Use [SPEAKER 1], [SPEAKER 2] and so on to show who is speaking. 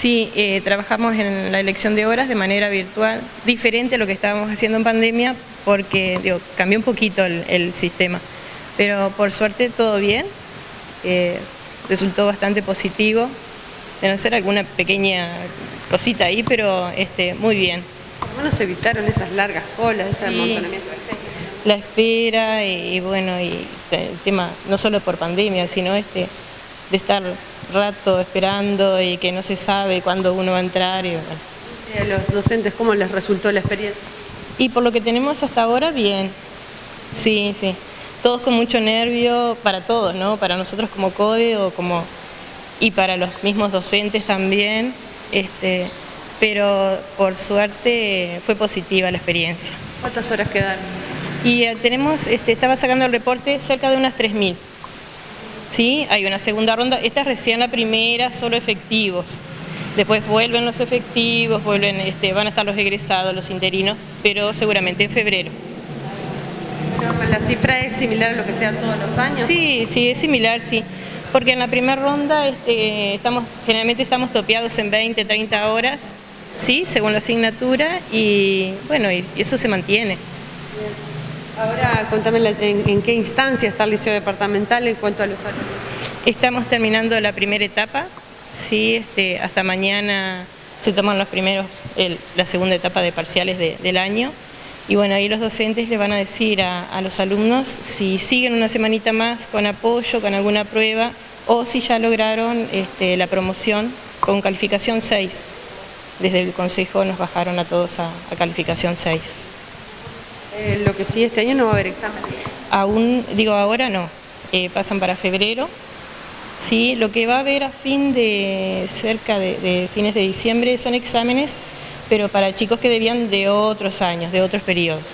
[SPEAKER 1] Sí, eh, trabajamos en la elección de horas de manera virtual, diferente a lo que estábamos haciendo en pandemia, porque digo, cambió un poquito el, sistema. Pero por suerte todo bien, eh, resultó bastante positivo, de no ser alguna pequeña cosita ahí, pero este, muy bien.
[SPEAKER 2] ¿Cómo se evitaron esas largas colas, ese amontonamiento de gente?
[SPEAKER 1] La espera y, bueno, y el tema no solo por pandemia, sino este de estar rato esperando y que no se sabe cuándo uno va a entrar. Y,
[SPEAKER 2] a los docentes cómo les resultó la experiencia?
[SPEAKER 1] Y por lo que tenemos hasta ahora, bien. Sí, sí. Todos con mucho nervio, para todos, ¿no? Para nosotros como CODE o como... y para los mismos docentes también. Este, pero por suerte fue positiva la experiencia.
[SPEAKER 2] ¿Cuántas horas quedaron?
[SPEAKER 1] Y eh, tenemos, este, estaba sacando el reporte cerca de unas 3.000. ¿sí? Hay una segunda ronda, esta es recién la primera, solo efectivos. Después vuelven los efectivos, vuelven, este, van a estar los egresados, los interinos, pero seguramente en febrero.
[SPEAKER 2] ¿La cifra es similar a lo que sea todos los años?
[SPEAKER 1] Sí, sí, es similar, sí. Porque en la primera ronda este, estamos, generalmente estamos topeados en 20, 30 horas, ¿sí? según la asignatura, y bueno, y eso se mantiene.
[SPEAKER 2] Ahora contame en, qué instancia está el liceo departamental en cuanto a los alumnos.
[SPEAKER 1] Estamos terminando la primera etapa, sí, este, hasta mañana se toman los primeros, la segunda etapa de parciales del año. Y bueno, ahí los docentes le van a decir a, los alumnos si siguen una semanita más con apoyo, con alguna prueba, o si ya lograron este, la promoción con calificación 6. Desde el consejo nos bajaron a todos a calificación 6.
[SPEAKER 2] Eh, lo que sí, este año no va a haber examen.
[SPEAKER 1] Aún, digo ahora no, eh, pasan para febrero. Sí, lo que va a haber a fin de, cerca de fines de diciembre son exámenes, pero para chicos que debían de otros años, de otros periodos.